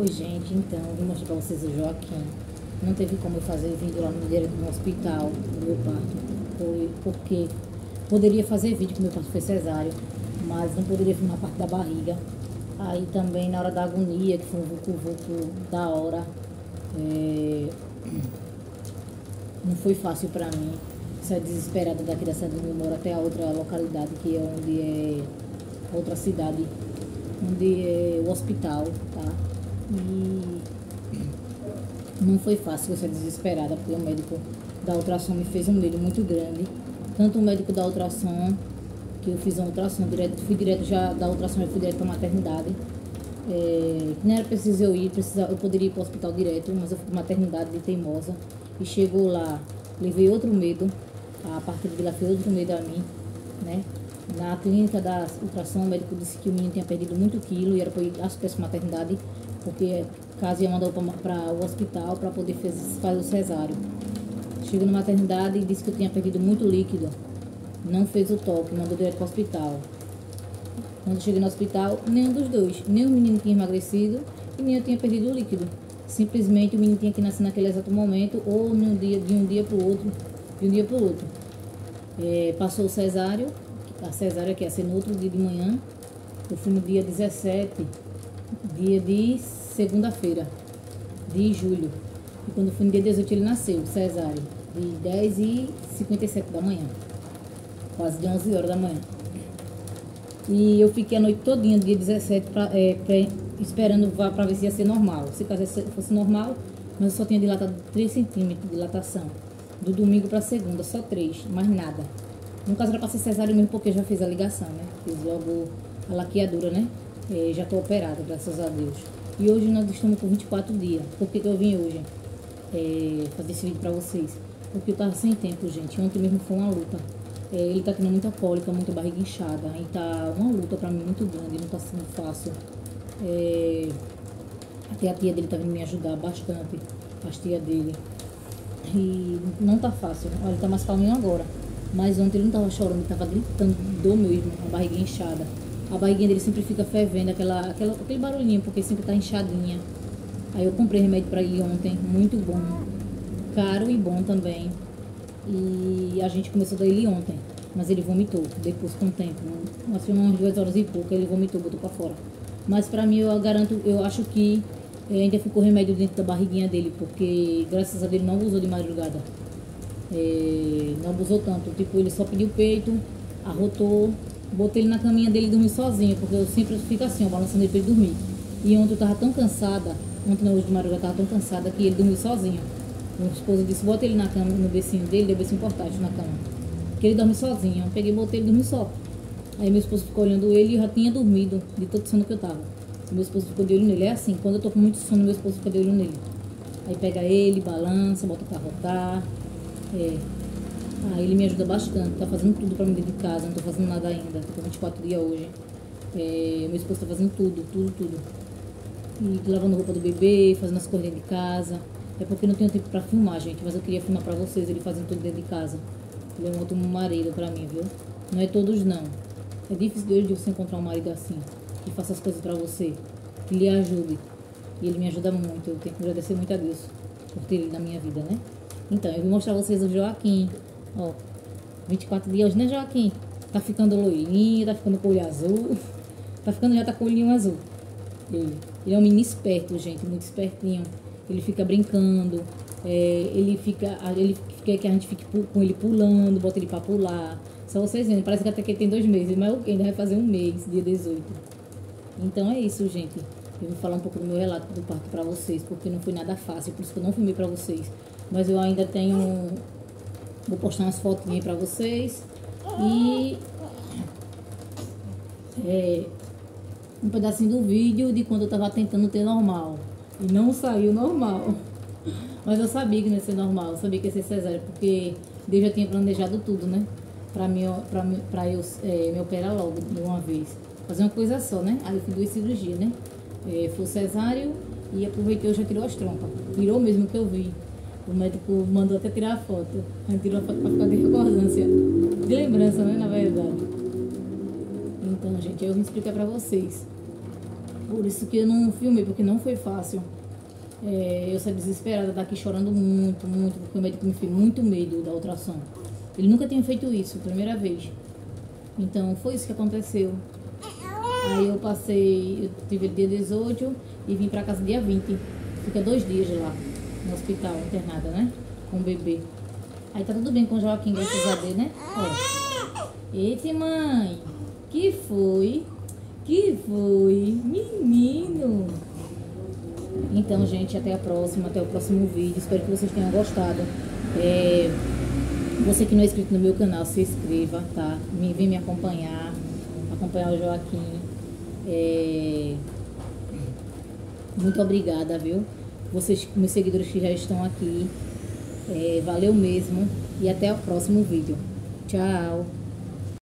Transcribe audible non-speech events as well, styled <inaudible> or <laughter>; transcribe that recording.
gente, então, vou mostrar pra vocês o Joaquim. Não teve como eu fazer vídeo lá no, no hospital, no meu parto. Foi porque poderia fazer vídeo, que meu parto foi cesárea, mas não poderia filmar a parte da barriga. Aí também na hora da agonia, que foi um vulco-vulco da hora, é... <clears throat> não foi fácil pra mim. Sair desesperada daqui da cidade onde eu moro até a outra localidade, que é onde é outra cidade, onde é o hospital, tá? E não foi fácil eu ser desesperada, porque o médico da ultrassom me fez um medo muito grande. Tanto o médico da ultrassom, que eu fiz uma ultrassom direto, fui direto já da ultrassom, eu fui direto para a maternidade. É, não era preciso eu ir, precisa, eu poderia ir para o hospital direto, mas eu fui para a maternidade de teimosa. E chegou lá, levei outro medo, a partir de lá foi outro medo a mim, né? Na clínica da ultrassom, o médico disse que o menino tinha perdido muito quilo e era para ir às maternidade, porque caso ia mandar para o hospital para poder fazer o cesário. Chegou na maternidade e disse que eu tinha perdido muito líquido. Não fez o toque, mandou direto para o hospital. Quando cheguei no hospital, nenhum dos dois, nem o menino tinha emagrecido e nem eu tinha perdido o líquido. Simplesmente o menino tinha que nascer naquele exato momento ou num dia, de um dia para o outro, de um dia para o outro. É, passou o cesáreo, a cesárea que ia ser no outro dia de manhã. Eu fui no dia 17, dia de segunda-feira, de julho. E quando fui no dia 18 ele nasceu, cesárea, de 10 e 57 da manhã. Quase de 11 horas da manhã. E eu fiquei a noite todinha, dia 17, pra, é, pra, esperando para ver se ia ser normal. Se caso fosse normal, mas eu só tinha dilatado 3 centímetros de dilatação. Do domingo para segunda, só 3, mais nada. No caso era para ser cesárea mesmo, porque já fiz a ligação, né? Fiz logo a laqueadura, né? É, já estou operada, graças a Deus. E hoje nós estamos com 24 dias. Por que, que eu vim hoje é, fazer esse vídeo para vocês? Porque eu estava sem tempo, gente. Ontem mesmo foi uma luta. É, ele está tendo muita cólica, muita barriga inchada. E tá uma luta para mim muito grande, não está sendo fácil. É, até a tia dele está vindo me ajudar bastante, as tia dele. E não tá fácil. Olha, ele tá mais calminho agora. Mas ontem ele não estava chorando, ele estava gritando dor mesmo, a barriga inchada. A barriguinha dele sempre fica fervendo, aquela, aquela, aquele barulhinho, porque sempre está inchadinha. Aí eu comprei remédio para ele ontem, muito bom. Caro e bom também. E a gente começou a dar ele ontem, mas ele vomitou, depois com o tempo. Nós fomos umas duas horas e pouco, ele vomitou, botou para fora. Mas para mim eu garanto, eu acho que eh, ainda ficou remédio dentro da barriguinha dele, porque graças a Deus não usou de madrugada. É, não abusou tanto. Tipo, ele só pediu peito, arrotou, botei ele na caminha dele e dormi sozinho, porque eu sempre fico assim, ó, balançando ele pra ele dormir. E ontem eu tava tão cansada, ontem não, hoje de madrugada eu tava tão cansada que ele dormiu sozinho. Meu esposo disse, bota ele na cama, no becinho dele, deu becinho portátil na cama. Que ele dorme sozinho. Eu peguei e botei ele dormir só. Aí meu esposo ficou olhando ele e já tinha dormido de todo sono que eu tava. Meu esposo ficou de olho nele. É assim, quando eu tô com muito sono, meu esposo fica de olho nele. Aí pega ele, balança, bota pra rotar. É. Ah, ele me ajuda bastante, tá fazendo tudo pra mim dentro de casa, não tô fazendo nada ainda, tô com 24 dias hoje. É, meu esposo tá fazendo tudo, tudo, tudo. E lavando roupa do bebê, fazendo as coisas dentro de casa. É porque não tenho tempo pra filmar, gente, mas eu queria filmar pra vocês ele fazendo tudo dentro de casa. Ele é um outro marido pra mim, viu? Não é todos não. É difícil de hoje você encontrar um marido assim, que faça as coisas pra você, que lhe ajude. E ele me ajuda muito, eu tenho que agradecer muito a Deus por ter ele na minha vida, né? Então, eu vou mostrar vocês o Joaquim. Ó, 24 dias né, Joaquim? Tá ficando loirinho, tá ficando com olho azul. <laughs> Tá ficando, já tá com olhinho azul. Ele, ele é um menino esperto, gente, muito espertinho. Ele fica brincando, é, ele fica, ele quer que a gente fique com ele pulando, bota ele pra pular. Só vocês vendo, parece que até que ele tem dois meses, mas ainda vai fazer um mês, dia 18. Então é isso, gente. Eu vou falar um pouco do meu relato do parto pra vocês, porque não foi nada fácil, por isso que eu não filmei pra vocês. Mas eu ainda tenho. Vou postar umas fotinhas pra vocês. E. É, um pedacinho do vídeo de quando eu tava tentando ter normal. E não saiu normal. <laughs> Mas eu sabia que não ia ser normal, eu sabia que ia ser cesárea, porque Deus já tinha planejado tudo, né? Pra, mim, pra, pra eu é, me operar logo de uma vez. Fazer uma coisa só, né? Aí eu fiz duas cirurgias, né? É, foi cesáreo e aproveitei e já tirou as trompas. Tirou mesmo que eu vi. O médico mandou até tirar a foto. Aí tirou a foto pra ficar de recordância. De lembrança, né? Na verdade. Então, gente, eu vou explicar pra vocês. Por isso que eu não filmei, porque não foi fácil. É, eu saí desesperada daqui chorando muito, muito, porque o médico me fez muito medo da ultrassom. Ele nunca tinha feito isso, primeira vez. Então foi isso que aconteceu. Aí eu passei, eu tive dia 18 e vim pra casa dia 20. Fica dois dias lá, no hospital, internada, né? Com o bebê. Aí tá tudo bem com o Joaquim, graças a Deus, né? Ó. Eita, mãe, que foi? Que foi? Menino! Então, gente, até a próxima, até o próximo vídeo. Espero que vocês tenham gostado. É, você que não é inscrito no meu canal, se inscreva, tá? Me, vem me acompanhar, acompanhar o Joaquim. É, muito obrigada, viu? Vocês, meus seguidores que já estão aqui. É, valeu mesmo. E até o próximo vídeo. Tchau!